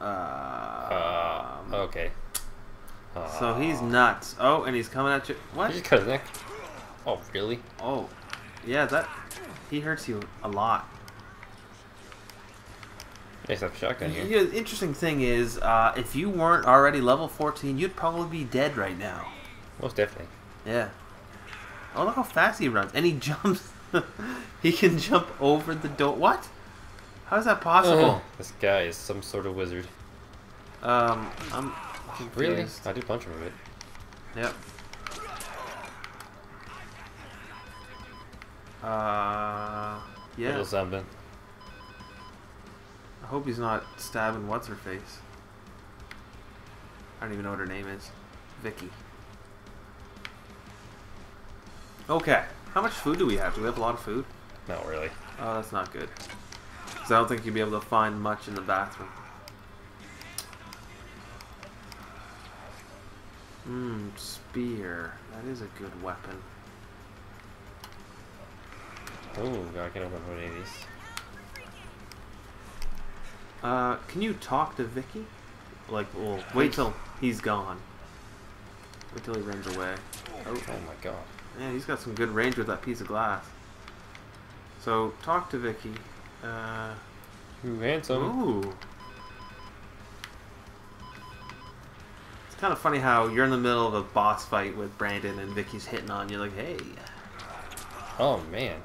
Uh, Uh, okay. So he's nuts. Oh, and he's coming at you. He What? just cut his neck. Oh, really? Oh, yeah. That he hurts you a lot. A shotgun here. Yeah, the interesting thing is, uh, if you weren't already level 14, you'd probably be dead right now. Most definitely. Yeah. Oh, look how fast he runs. And he jumps. he can jump over the door. What? How is that possible? This guy is some sort of wizard. Um, I'm Really? I did punch him a bit. Yep. Uh, yeah. Little something. I hope he's not stabbing what's her face. I don't even know what her name is. Vicky. Okay. How much food do we have? Do we have a lot of food? Not really. Oh, that's not good. Because I don't think you'd be able to find much in the bathroom. Mmm, spear. That is a good weapon. Oh, I can open one of these. Uh, can you talk to Vicky? Like, well, wait till he's gone. Wait till he runs away. Oh, Oh my god. yeah, he's got some good range with that piece of glass. So, talk to Vicky. Uh, Ooh, handsome. ooh. It's kind of funny how you're in the middle of a boss fight with Brandon and Vicky's hitting on you, like, hey, Oh man.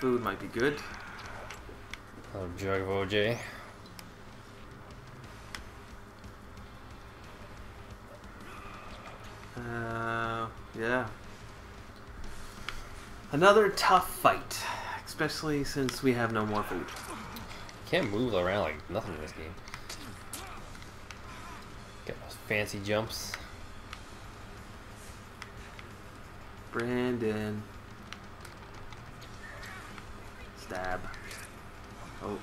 food might be good. Another jug of OJ. Uh, yeah. Another tough fight, especially since we have no more food. Can't move around like nothing in this game. Got those fancy jumps. Brandon. Stab. Oh.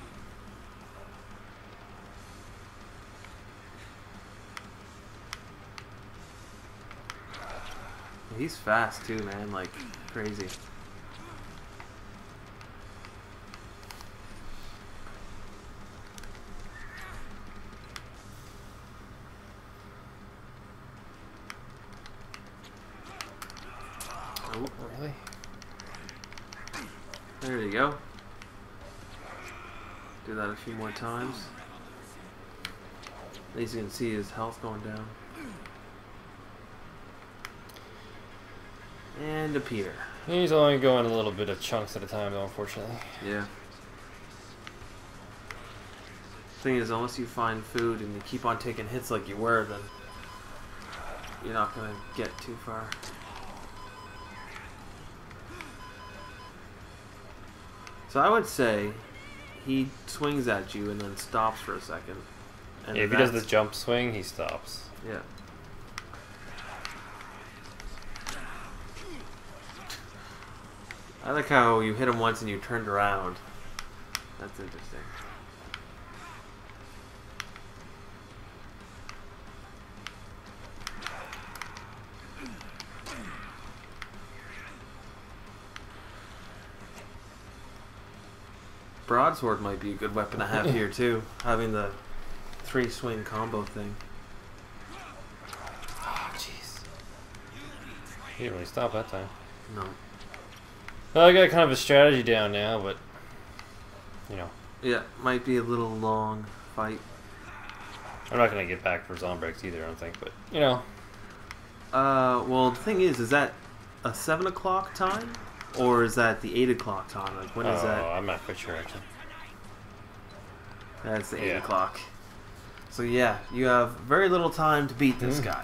He's fast too, man. Like crazy. Oh, Really? there you go. Do that a few more times. At least you can see his health going down. And appear. He's only going a little bit of chunks at a time though, unfortunately. Yeah. Thing is, unless you find food and you keep on taking hits like you were, then you're not gonna get too far. So I would say he swings at you and then stops for a second. And if he does the jump swing, he stops. yeah. I like how you hit him once and you turned around. That's interesting. Broadsword might be a good weapon to have here too, having the three swing combo thing. Oh, jeez. He didn't really stop that time. No. Well, I got kind of a strategy down now, but you know, Yeah, might be a little long fight. I'm not gonna get back for Zombrex either. I don't think, but you know, Uh, well, the thing is, is that a seven o'clock time, or is that the eight o'clock time? Like, when is oh, that? I'm not quite sure actually. That's the eight Yeah. o'clock. So yeah, you have very little time to beat this Mm. guy.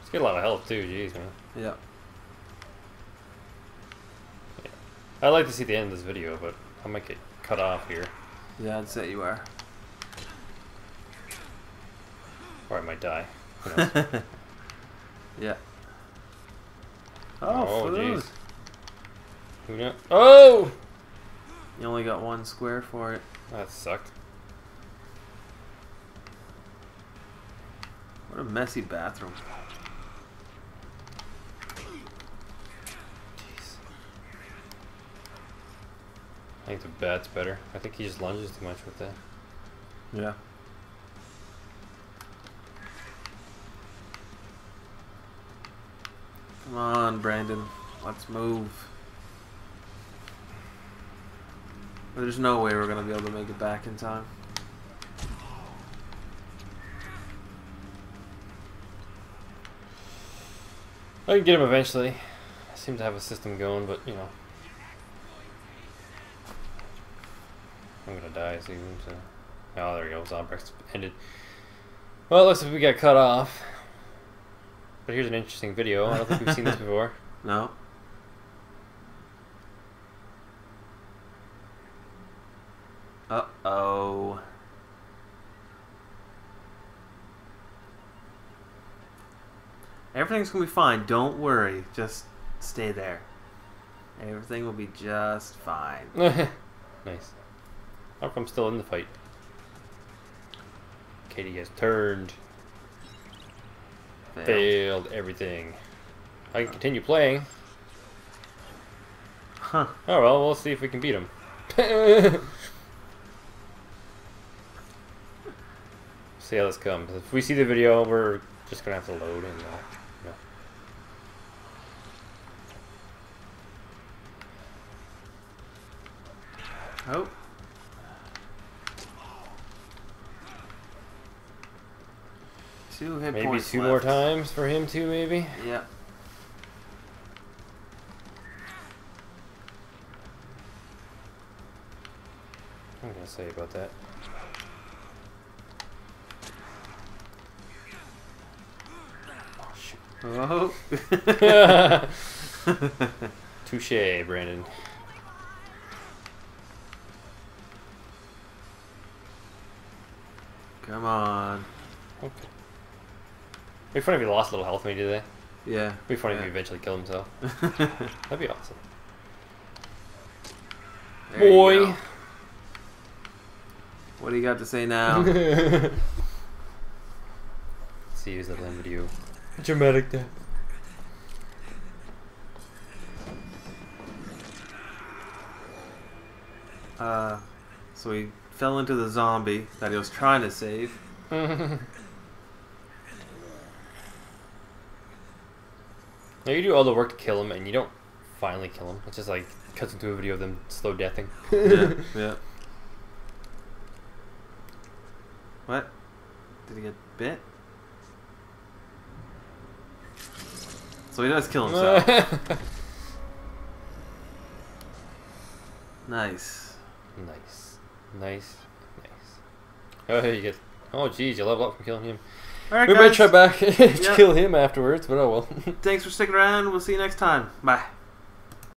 He's got a lot of health too. Jeez, man. Yeah. I'd like to see the end of this video, but I might get cut off here, Yeah, I'd say you are. or I might die. Who knows? yeah. Oh, Oh, food. jeez. Who knows? Oh, You only got one square for it. that sucked. What a messy bathroom. Jeez. I think the bat's better. I think he just lunges too much with that. Yeah. Come on, Brandon. Let's move. There's no way we're gonna be able to make it back in time. I can get him eventually. I seem to have a system going, but you know. I'm gonna die soon, so. Oh, there we go. Zombrex ended. Well, it looks like we got cut off. But here's an interesting video. I don't think we've seen this before. No. Uh oh. Everything's gonna be fine. Don't worry. Just stay there. Everything will be just fine. nice. How come I'm still in the fight? Katie has turned. Failed. Failed everything. I can continue playing. Huh. Oh well, we'll see if we can beat him. see how this comes. If we see the video, we're just gonna have to load and uh, yeah. Oh. Two hit maybe points two more times for him too. Maybe. Yep. What am I gonna say about that? Oh shoot. Oh. Touche, Brandon. Come on. Okay. It'd be funny if he lost a little health when he did. Yeah. It'd be funny if he eventually killed himself. That'd be awesome. There Boy. What do you got to say now? See, use that land video. Dramatic death. uh, so he fell into the zombie that he was trying to save. Now you do all the work to kill him, and you don't finally kill him. It's just like cuts into a video of them slow deathing. yeah. Yeah. What? Did he get bit? So he does kill himself. nice. nice, nice, nice. Oh, you get. Oh, geez, you level up from killing him. Alright, we guys. might try back to Yeah. kill him afterwards, but oh well. Thanks for sticking around. We'll see you next time. Bye.